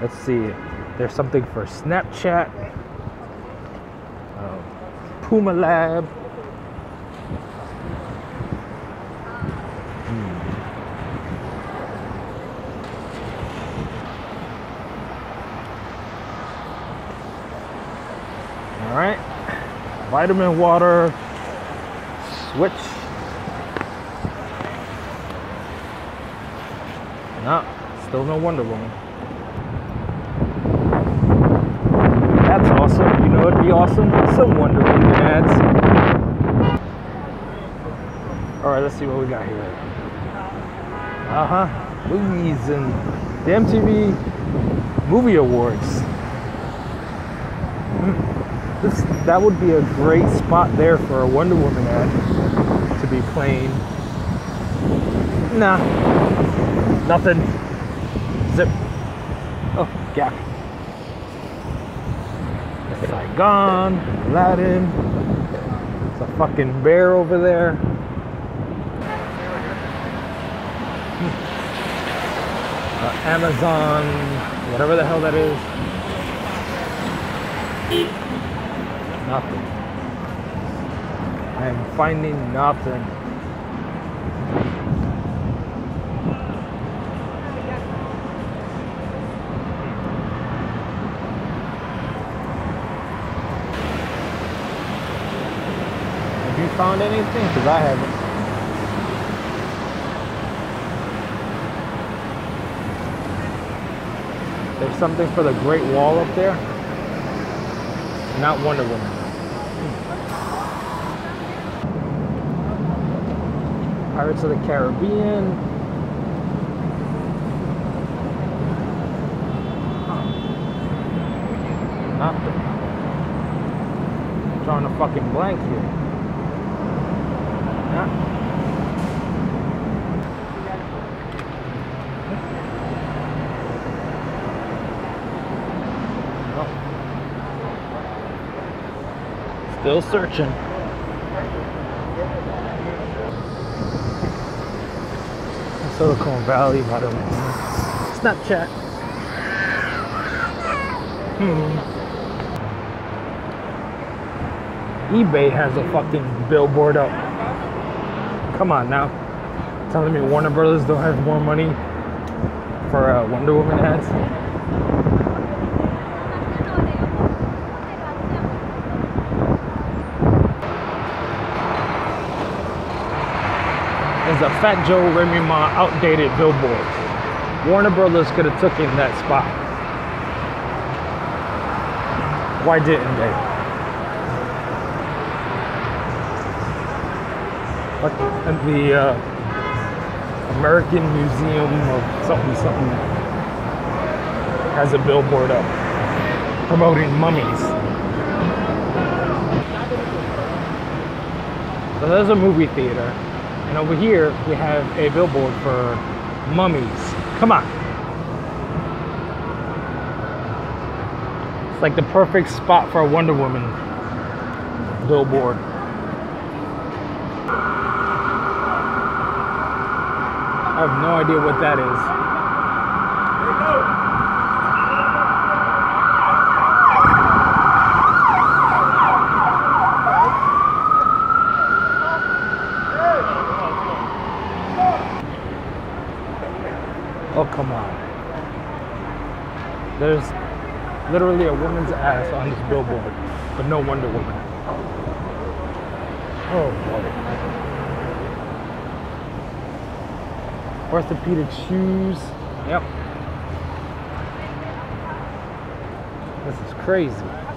Let's see. There's something for Snapchat. Um, Puma Lab. All right. Vitamin water. Switch. No, still no Wonder Woman. Be awesome? Some Wonder Woman ads. All right, let's see what we got here. Uh huh. Movies and the MTV Movie Awards. Hmm. This that would be a great spot there for a Wonder Woman ad to be playing. Nah, nothing. Zip. Oh, gap. Saigon, Aladdin. It's a fucking bear over there. Uh, Amazon, whatever the hell that is. Nothing. I am finding nothing. Found anything? Because I haven't. There's something for the Great Wall up there. Not Wonder Woman. Hmm. Pirates of the Caribbean. Huh. Nothing. Drawing a fucking blank here. Yeah. Still searching. Silicon Valley, by the way. Snapchat. Hmm. eBay has a fucking billboard up. Come on now. Telling me Warner Brothers don't have more money for uh, Wonder Woman ads? is a Fat Joe Remy Ma outdated billboard. Warner Brothers could have took taken that spot. Why didn't they? At the uh, American Museum of something something has a billboard up promoting mummies. So there's a movie theater. And over here, we have a billboard for mummies. Come on. It's like the perfect spot for a Wonder Woman billboard. I have no idea what that is. Oh, come on. There's literally a woman's ass on this billboard, but no Wonder Woman. Oh, boy. Orthopedic shoes. Yep. This is crazy.